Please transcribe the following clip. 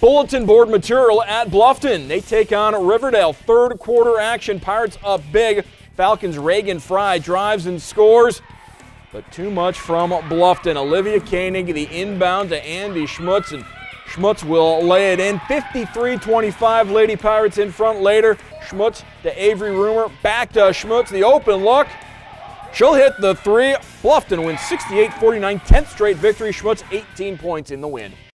Bulletin board material at Bluffton. They take on Riverdale. Third quarter action. Pirates up big. Falcons Reagan Fry drives and scores, but too much from Bluffton. Olivia Koenig, the inbound to Andy Schmutz, and Schmutz will lay it in. 53-25, Lady Pirates in front later. Schmutz to Avery Rumor, back to Schmutz, the open look. She'll hit the three. Bluffton wins 68-49, 10th straight victory. Schmutz 18 points in the win.